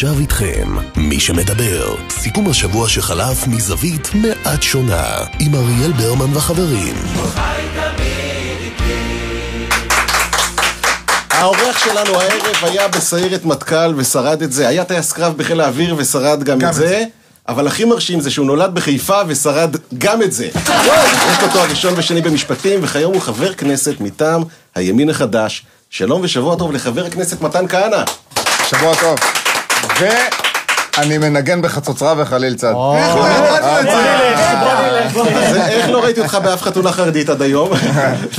ועכשיו איתכם, מי שמדבר, סיכום השבוע שחלף מזווית מעט שונה, עם אריאל ברמן וחברים. האורח שלנו הערב היה בסיירת מטכ"ל ושרד את זה, היה טייס קרב בחיל האוויר ושרד גם את זה, אבל הכי מרשים זה שהוא נולד בחיפה ושרד גם את זה. יש לו תואר ראשון ושני במשפטים, וכיום הוא חבר כנסת מטעם הימין החדש. שלום ושבוע טוב לחבר הכנסת מתן כהנא. שבוע טוב. ואני מנגן בחצוצרה וחליל צד. איך לא ידעתי את זה? זה- איך לא ראיתי אותך באף חתונה חרדית עד היום?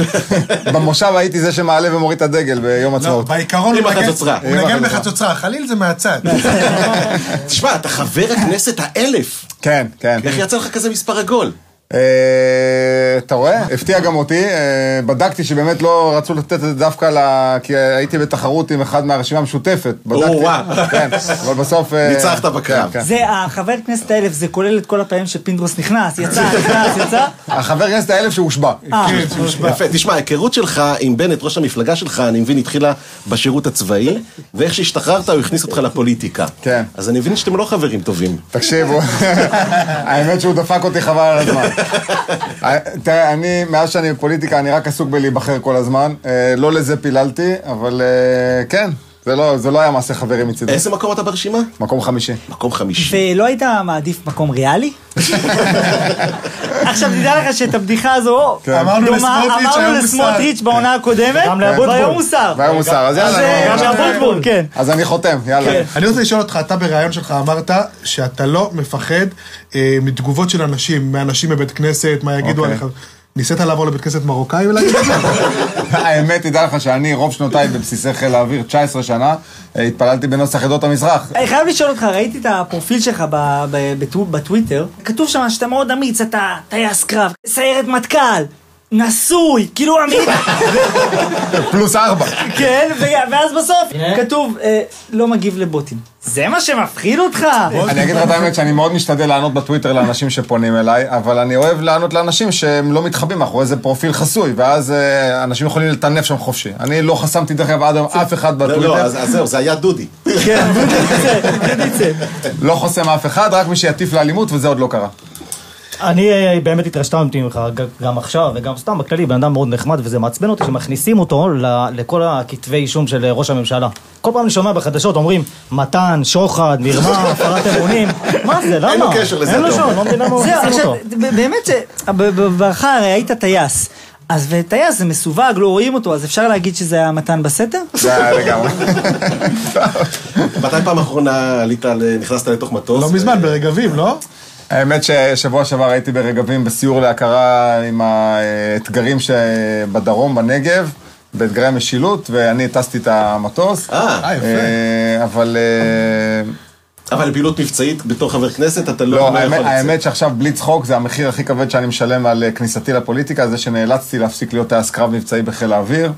במושב הייתי זה שמעלה ומוריד את הדגל ביום לא, עצמאות. בעיקרון הוא מנגן-. בחצוצרה, חליל זה מהצד. תשמע, אתה חבר הכנסת האלף. כן, כן. איך יצא לך כזה מספר עגול? אה, אתה רואה? הפתיע גם אותי. אה, בדקתי שבאמת לא רצו לתת את זה דווקא ל... כי הייתי בתחרות עם אחד מהרשימה המשותפת. בדקתי. כן, אבל בסוף... אה, ניצחת בקרב. כן, כן. זה החבר כנסת האלף, זה כולל את כל הפעמים שפינדרוס נכנס, יצא, נכנס, יצא. החבר כנסת האלף שהושבע. אה, יפה, תשמע, ההיכרות שלך עם בנט, ראש המפלגה שלך, אני מבין, התחילה בשירות הצבאי, ואיך שהשתחררת הוא הכניס אותך לפוליטיקה. כן. אז אני מבין שאתם לא חברים טובים. תקשיבו, האמת שהוא דפק אותי חבל על הזמן. תראה, אני, מאז שאני בפוליטיקה, אני רק עסוק בלהיבחר כל הזמן. אה, לא לזה פיללתי, אבל אה, כן, זה לא, זה לא היה מעשה חברים מצידי. איזה מקום אתה ברשימה? מקום חמישי. מקום חמישי. ולא היית מעדיף מקום ריאלי? עכשיו תדע לך שאת הבדיחה הזו, כן. אמרנו לסמוטריץ', אמרנו היום לסמוטריץ' בעונה הקודמת, גם לאבוטבול. והיום מוסר. והיום מוסר, אז אז, יאללה. גם לאבוטבול, כן. אז אני חותם, יאללה. אני רוצה לשאול אותך, אתה בריאיון שלך אמרת שאתה לא מפחד אה, מתגובות של אנשים, מאנשים בבית כנסת, מה יגידו אוקיי. עליך. ניסית לעבור לבית כנסת מרוקאי ולהגיד את זה? האמת, תדע לך שאני רוב שנותיי בבסיסי חיל האוויר, 19 שנה, אה, התפללתי בנוסח עדות המזרח. אני חייב לשאול אותך, ראיתי את הפרופיל שלך בטוויטר, כתוב שם שאתה מאוד אמיץ, אתה טייס קרב, סיירת מטכ"ל, נשוי, כאילו אמיץ, פלוס ארבע. כן, ואז בסוף כתוב, אה, לא מגיב לבוטים. זה מה שמפחיד אותך? אני אגיד לך את האמת שאני מאוד משתדל לענות בטוויטר לאנשים שפונים אליי, אבל אני אוהב לענות לאנשים שהם לא מתחבאים מאחורי איזה פרופיל חסוי, ואז אה, אנשים יכולים לטנף שם חופשי. אני לא חסמתי דרך אגב עד היום אף אחד לא, לא, בטוויטר, אז אז זהו, זה היה דודי. כן, דודי יצא, דודי יצא. לא חוסם אף אחד, רק מי שיטיף לאלימות, וזה עוד לא קרה. אני אה, באמת התרשמתי ממך, גם עכשיו וגם סתם בכללי, בן אדם מאוד נחמד וזה מעצבן אותי שמכניסים אותו ל- לכל הכתבי אישום של אה, ראש הממשלה. כל פעם אני שומע בחדשות אומרים מתן, שוחד, מרמה, הפרת אמונים, מה זה, למה? אין לו קשר לזה, אין לו שום. לא מבין למה זהו, מכניסים אותו. באמת ש... ב- ב- בעברך הרי היית טייס. אז וטייס זה מסווג, לא רואים אותו, אז אפשר להגיד שזה היה מתן בסתר? זה היה לגמרי. מתי פעם אחרונה עלית, נכנסת לתוך מטוס? לא מזמן, ברגבים, לא? האמת ששבוע שעבר הייתי ברגבים בסיור להכרה עם האתגרים שבדרום, בנגב, באתגרי המשילות, ואני הטסתי את המטוס. אה, אה, יפה. אה, אבל... אה, אבל לפעילות מבצעית בתור חבר כנסת אתה לא לא, לא יכול האמת, לצאת. האמת שעכשיו בלי צחוק זה המחיר הכי כבד שאני משלם על כניסתי לפוליטיקה, זה שנאלצתי להפסיק להיות טייס קרב מבצעי בחיל האוויר.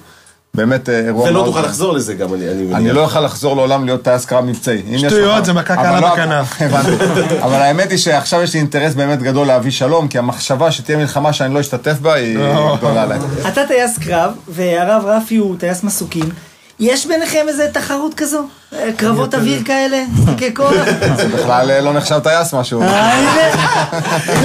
באמת אה, אירוע ולא מאוד... תוכל לחזור לזה גם, אני אני מניח. אני לא אוכל לחזור לעולם להיות טייס קרב מבצעי. אם יש שטויות, זה מכה קלה לא- בכנף. הבנתי. אבל האמת היא שעכשיו יש לי אינטרס באמת גדול להביא שלום, כי המחשבה שתהיה מלחמה שאני לא אשתתף בה היא גדולה עליי. אתה טייס קרב, והרב רפי הוא טייס מסוקים. יש ביניכם איזה תחרות כזו? קרבות אוויר כאלה? משחקי כוח? זה בכלל אה, לא נחשב טייס משהו. אה, הנה,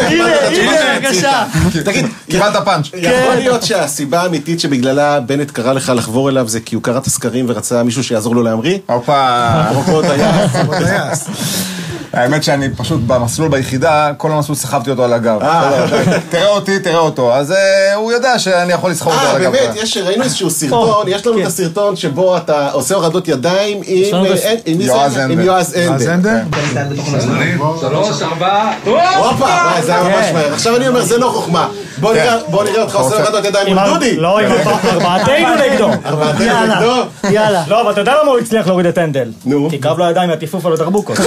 הנה, הנה, בבקשה. תגיד, קיבלת פאנץ'. יכול להיות שהסיבה האמיתית שבגללה בנט קרא לך לחבור אליו זה כי הוא קרא את הסקרים ורצה מישהו שיעזור לו להמריא? הופה. אפרופו טייס. האמת שאני פשוט במסלול ביחידה, כל המסלול סחבתי אותו על הגב. אה. בסדר? תראה אותי, תראה אותו. אז אה, הוא יודע שאני יכול לסחוב אותו אה, על הגב. באמת, יש, ראינו איזשהו סרטון, יש לנו את הסרטון שבו אתה עושה הורדות ידיים עם אה? יועז הנדל. יועז הנדל. הנדל? שלוש, ארבע, הופה, זה היה ממש מהר. עכשיו אני אומר, זה לא חוכמה. בוא נראה- אותך עושה הורדות ידיים עם דודי. לא, ארבעתנו נגדו. ארבעתנו. נגדו. יאללה. לא, אבל אתה יודע למה הוא הצליח להוריד את הנדל? נו. כי כאב לו הידיים מהטיפוף על הדרבוקות.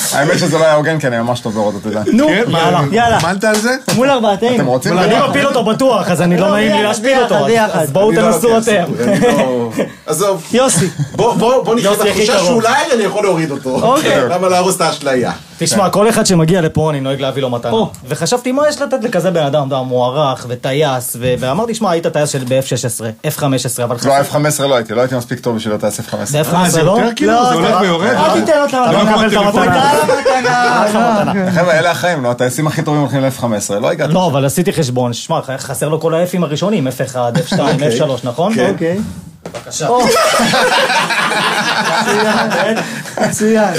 האמת שזה לא היה הוגן, כי אני ממש טוב ברוטו, אתה יודע. נו, כן, יאללה. עמלת על זה? מול ארבעתנו. אתם רוצים? אני מפיל אותו בטוח, אז אני לא לא, נעים לי להשפיל אותו. אז- בואו לא תנסו אתם. לא- עזוב. יוסי. בוא, בוא, בוא נחיה את התחושה. שאולי אני יכול להוריד אותו. אוקיי. למה להרוס את האשליה? תשמע, כל אחד שמגיע לפה אני נוהג להביא לו מתנה. וחשבתי מה יש לתת לכזה בן אדם, אתה מוערך וטייס, ואמרתי, שמע, היית טייס של ב-F-16, F-15, אבל לא, F15 לא הייתי, לא הייתי מספיק טוב בשביל הטייס F15. אה, זה ב-F-15 לא? יותר כאילו? לא, זה הולך ויורד? אל תיתן לו את אתה לא. מקבל את המתנה. אתה המתנה. חבר'ה, אלה החיים, לא, הטייסים הכי טובים הולכים ל-F15, לא הגעתי. לא, אבל עשיתי חשבון, שמע, חסר לו כל ה-F'ים הראשונים, F1, F2, F3, נכון? כן. אוקיי. בבקשה. מצוין.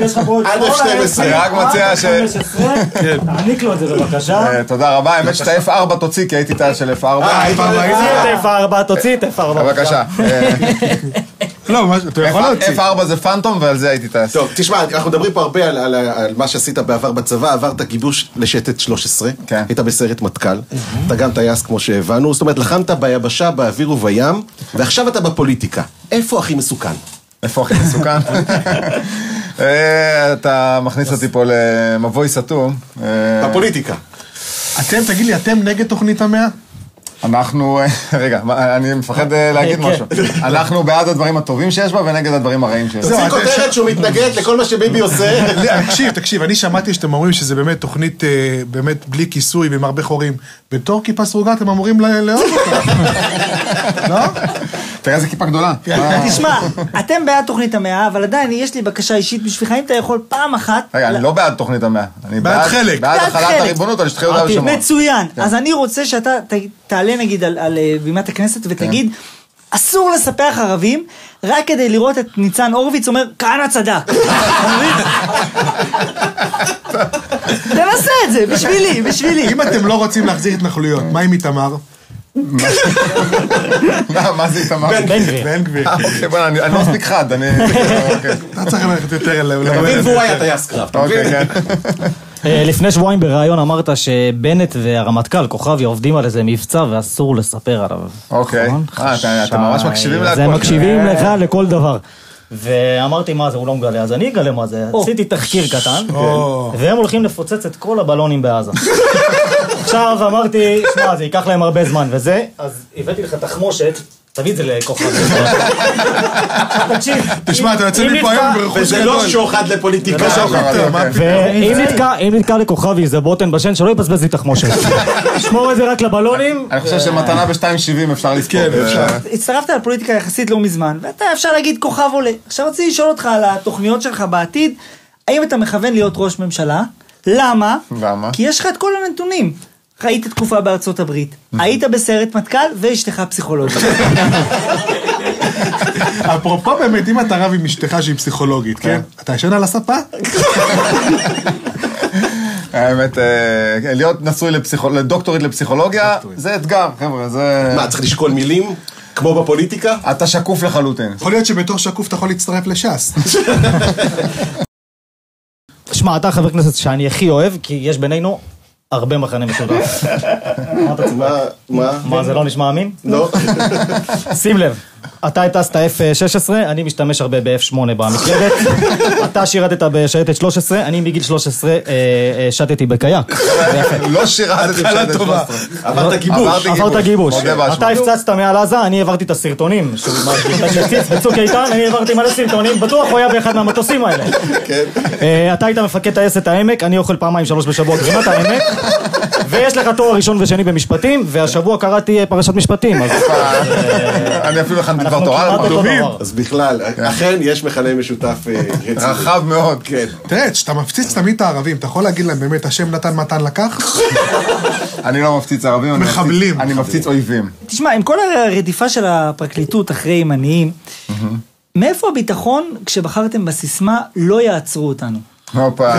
יש לך פה את עד כל F12. אני רק מציע ש... ה-F15, תעניק לו את זה בבקשה. אה, תודה רבה, האמת שאתה F4 תוציא, כי הייתי טייס של F4. אה, היית תוציא את F4, תוציא את F4. בבקשה. לא, מה- אתה יכול להוציא. F4 זה פנטום, ועל זה הייתי טייס. טוב, תשמע, אנחנו מדברים פה הרבה על, על, על מה שעשית בעבר בצבא, עברת גיבוש לשייטת 13, כן. היית בסיירת מטכ"ל, אתה גם טייס כמו שהבנו, זאת אומרת, לחמת ביבשה, באוויר ובים, ועכשיו אתה בפוליטיקה. איפה הכי מסוכן? איפה הכי מסוכן? אה, אתה מכניס אותי פה למבוי סתום. אה, בפוליטיקה. אתם, תגיד לי, אתם נגד תוכנית המאה? אנחנו, רגע, מה, אני מפחד אה, להגיד כן. משהו. אנחנו בעד הדברים הטובים שיש בה ונגד הדברים הרעים שיש בה. תוציא אתה- כותרת שהוא מתנגד לכל מה שביבי עושה. תקשיב, תקשיב, אני שמעתי שאתם אומרים שזה באמת תוכנית אה, באמת בלי כיסוי ועם הרבה חורים. בתור כיפה סרוגה אתם אמורים לאהוב אותה. לא? תראה איזה כיפה גדולה. תשמע, אתם בעד תוכנית המאה, אבל עדיין יש לי בקשה אישית בשבילך, אם אתה יכול פעם אחת... רגע, אני לא בעד תוכנית המאה. אני בעד חלק. בעד החלת חלק. הריבונות על שטחי יהודה ושומרון. מצוין. אז אני רוצה שאתה ת- תעלה נגיד על- אה, בימת הכנסת ותגיד, אסור לספח ערבים, רק כדי לראות את ניצן הורוביץ אומר, כהנא צדק. תנסה את זה, בשבילי, בשבילי. אם אתם לא רוצים להחזיר התנחלויות, מה עם איתמר? מה זה איתמר? בן גביר. בן גביר. אה, אוקיי, בוא'נה, אני לא מספיק חד, אני... אוקיי, אתה צריך ללכת יותר אל... תבין, והוא היה טייס קרב, אתה אוקיי, מבין? כן. אה, לפני שבועיים בריאיון אמרת שבנט והרמטכ"ל, כוכבי, עובדים על איזה מבצע ואסור לספר עליו. אוקיי. נכון? אה, אתה- אתם ממש מקשיבים זה להכל. מקשיבים אה. לך לכל דבר. ואמרתי מה זה, הוא לא מגלה, אז אני אגלה מה זה. עשיתי תחקיר קטן, או. והם הולכים לפוצץ את כל הבלונים בעזה. עכשיו אמרתי, שמע, זה ייקח להם הרבה זמן וזה, אז הבאתי לך תחמושת, תביא את זה תקשיב. תשמע, אתה יוצא מפה היום ברכוש וזה לא גדול. לפוליטיקה. לא שוחד, יותר, מה אוקיי. ואם נתקע, לכוכבי איזה בוטן בשן, שלא יבזבז לי תחמושת. שמור את זה רק לבלונים. אני חושב שמתנה ב-2.70 אפשר לספור. כן, אפשר. הצטרפת לפוליטיקה יחסית לא מזמן, ואתה אפשר להגיד כוכב עולה. עכשיו רציתי לשאול אותך על התוכניות שלך בעתיד, האם אתה מכוון להיות ראש ממשלה? למה? למה? כי יש לך את כל הנתונים. ראית תקופה בארצות הברית, היית בסיירת מטכ"ל ואשתך פסיכולוגית. אפרופו באמת, אם אתה רב עם אשתך שהיא פסיכולוגית, כן? אתה ישן על הספה? האמת, אה, להיות נשוי לדוקטורית לפסיכולוגיה, זה אתגר, חבר'ה, זה... מה, צריך לשקול מילים? כמו בפוליטיקה? אתה שקוף לחלוטין. יכול להיות שבתור שקוף אתה יכול להצטרף לש"ס. שמע, אתה חבר כנסת שאני הכי אוהב, כי יש בינינו הרבה מחנה משותף. מה אתה צוחק? מה, מה? מה, זה לא נשמע אמין? לא. שים לב, אתה הטסת F-16, אני משתמש הרבה ב-F-8 במקלדת. אתה שירתת בשייטת 13, אני מגיל 13 אה, אה, שטתי בקייק. לא התחלה בשייטת טובה. 13. עברת גיבוש. עברת גיבוש. אתה הפצצת מעל עזה, אני העברתי את הסרטונים. בצוק איתן, אני העברתי מלא סרטונים, בטוח הוא היה באחד מהמטוסים האלה. כן. אה, אתה היית מפקד טייסת העמק, אני אוכל פעמיים שלוש בשבוע גרימת העמק, ויש לך תואר ראשון ושני במשפטים, והשבוע קראתי אה, פרשת משפטים, אז אני אפילו הכנתי דבר תורה. אז בכלל, אכן יש מכנה משותף אה. רחב מאוד. כן. תראה, כשאתה מפציץ תמיד את הערבים, אתה יכול להגיד להם באמת, השם נתן מתן לקח? אני לא מפציץ ערבים, אני מחבלים. מפציץ- אני מפציץ אויבים. תשמע, עם כל הרדיפה של הפרקליטות אחרי ימניים, מאיפה הביטחון כשבחרתם בסיסמה לא יעצרו אותנו? הופה.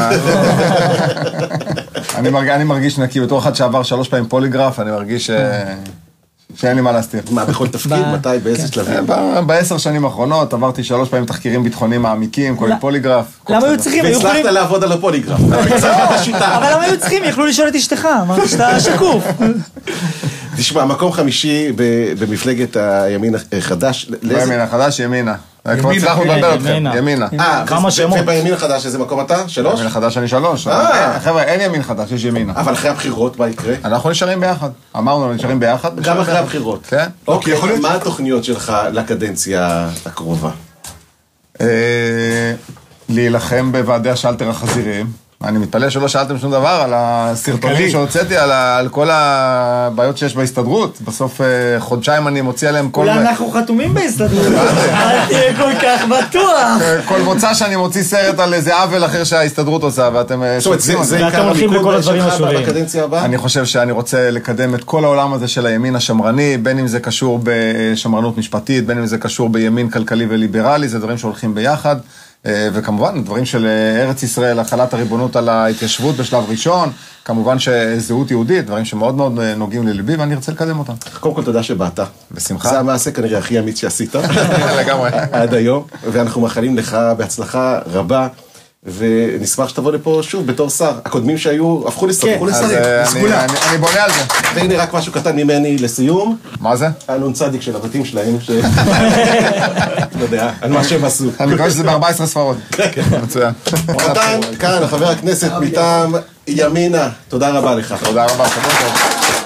אני מרג- אני מרגיש נקי, בתור אחד שעבר שלוש פעמים פוליגרף, אני מרגיש אה, שאין לי מה להסתיר. מה, בכל תפקיד? מתי? באיזה אה, שלבים? ב- בעשר שנים האחרונות עברתי שלוש פעמים תחקירים ביטחוניים מעמיקים, כולל לא- פוליגרף. למה היו. צריכים? והצלחת. לעבוד על הפוליגרף. אבל למה היו צריכים? יכלו לשאול את אשתך, אמרתי שאתה שקוף. תשמע, מקום חמישי במפלגת הימין החדש. לא לאיזה- ימין החדש, ימינה. כבר ימינה, הצלחנו לבלבל אתכם, ימינה. ימינה. אה, כמה שמות. ובימין החדש איזה מקום אתה? שלוש? ימין החדש אני שלוש. אה. חבר'ה, אין ימין חדש, יש ימינה. אבל אחרי הבחירות, מה יקרה? אנחנו נשארים ביחד. אמרנו, נשארים ביחד. גם אחרי. הבחירות. כן. אוקיי, מה התוכניות שלך לקדנציה הקרובה? אה, להילחם בוועדי השלטר החזיריים. אני מתפלא שלא שאלתם שום דבר על הסרטונים. שהוצאתי, על, ה- על כל הבעיות שיש בהסתדרות. בסוף אה, חודשיים אני מוציא עליהם כל... אולי אנחנו חתומים בהסתדרות. אל תהיה כל כך בטוח. אה, כל מוצא שאני מוציא סרט על איזה עוול אחר שההסתדרות עושה, ואתם אה, זאת אומרת, שותקים זה עיקר הולכים המיקוד לכל הדברים שלך. בקדנציה הבאה? אני חושב שאני רוצה לקדם את כל העולם הזה של הימין השמרני, בין אם זה קשור בשמרנות משפטית, בין אם זה קשור בימין כלכלי וליברלי, זה דברים שהולכים ביחד. אה, וכמובן, דברים של אה, ארץ ישראל, החלת הריבונות על ההתיישבות בשלב ראשון, כמובן שזהות יהודית, דברים שמאוד מאוד אה, נוגעים לליבי ואני ארצה לקדם אותם. קודם כל תודה שבאת. בשמחה. זה המעשה כנראה הכי אמיץ שעשית. לגמרי. עד היום, ואנחנו מאחלים לך בהצלחה רבה. ונשמח שתבוא לפה שוב בתור שר. הקודמים שהיו, הפכו לשרים, הפכו אז לשרים. אה, אני- סגולה. אני אני בונה על זה. והנה רק משהו קטן ממני לסיום. מה זה? הנ"צ של הבתים שלהם, ש... לא יודע, על מה שהם עשו. אני מקווה שזה ב-14 ספרות. מצוין. מתן, כאן, חבר הכנסת מטעם ימינה, תודה רבה לך. תודה רבה, שבוע טוב.